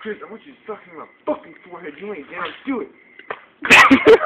Chris, I want you to suck in my fucking forehead. You ain't down. Do it.